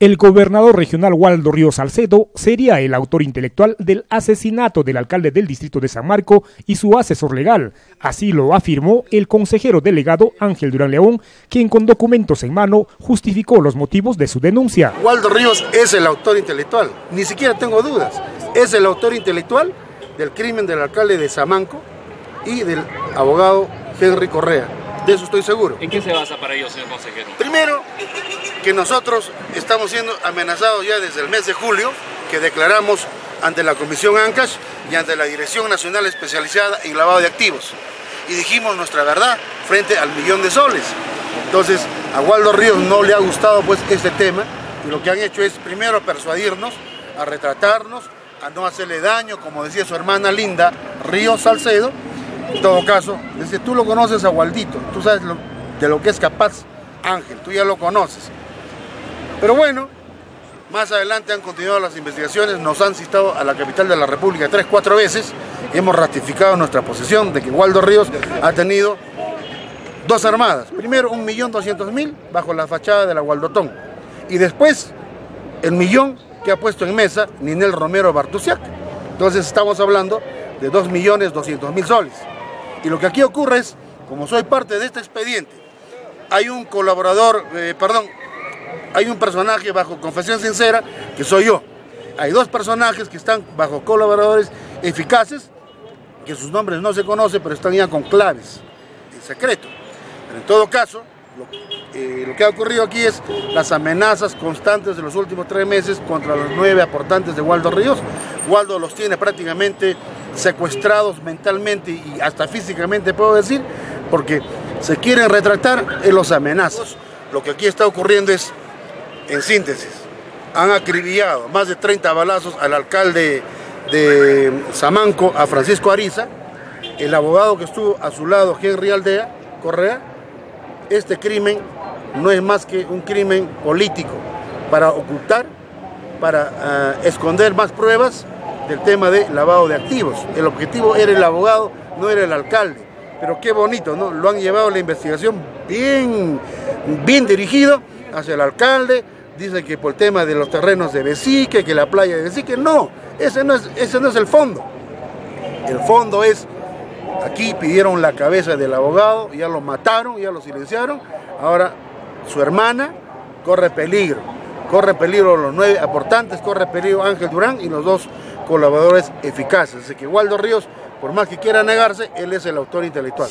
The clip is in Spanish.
El gobernador regional Waldo Ríos Salcedo sería el autor intelectual del asesinato del alcalde del distrito de San Marco y su asesor legal. Así lo afirmó el consejero delegado Ángel Durán León, quien con documentos en mano justificó los motivos de su denuncia. Waldo Ríos es el autor intelectual, ni siquiera tengo dudas. Es el autor intelectual del crimen del alcalde de Samanco y del abogado Henry Correa. De eso estoy seguro. ¿En qué se basa para ello, señor consejero? Primero, que nosotros estamos siendo amenazados ya desde el mes de julio, que declaramos ante la Comisión ANCAS y ante la Dirección Nacional Especializada en Lavado de Activos. Y dijimos nuestra verdad frente al millón de soles. Entonces, a Waldo Ríos no le ha gustado pues este tema y lo que han hecho es primero persuadirnos, a retratarnos, a no hacerle daño, como decía su hermana Linda, Ríos Salcedo. En todo caso, dice, tú lo conoces a Waldito, tú sabes de lo que es capaz Ángel, tú ya lo conoces. Pero bueno, más adelante han continuado las investigaciones, nos han citado a la capital de la República tres, cuatro veces y hemos ratificado nuestra posición de que Waldo Ríos ha tenido dos armadas. Primero, un millón doscientos mil bajo la fachada de la Gualdotón y después el millón que ha puesto en mesa Ninel Romero Bartusiak. Entonces estamos hablando de dos millones doscientos mil soles. Y lo que aquí ocurre es, como soy parte de este expediente, hay un colaborador, eh, perdón, hay un personaje bajo confesión sincera, que soy yo. Hay dos personajes que están bajo colaboradores eficaces, que sus nombres no se conocen, pero están ya con claves en secreto. Pero en todo caso, eh, lo, que ha ocurrido aquí es las amenazas constantes de los últimos tres meses contra los nueve aportantes de Waldo Ríos. Waldo los tiene prácticamente secuestrados mentalmente y hasta físicamente, puedo decir, porque se quieren retractar en los amenazas. Lo que aquí está ocurriendo es en síntesis, han acribillado más de 30 balazos al alcalde de Samanco, a Francisco Ariza, el abogado que estuvo a su lado, Henry Aldea Correa. Este crimen no es más que un crimen político para ocultar, para ah, esconder más pruebas del tema de lavado de activos. El objetivo era el abogado, no era el alcalde. Pero qué bonito, ¿no? Lo han llevado la investigación bien, bien dirigido hacia el alcalde, dice que por el tema de los terrenos de Besique, que la playa de Besique, no, ese no es, ese no es el fondo. El fondo es, aquí pidieron la cabeza del abogado, ya lo mataron, ya lo silenciaron, ahora su hermana corre peligro, corre peligro los nueve aportantes, corre peligro Ángel Durán y los dos colaboradores eficaces. Así que Waldo Ríos, por más que quiera negarse, él es el autor intelectual.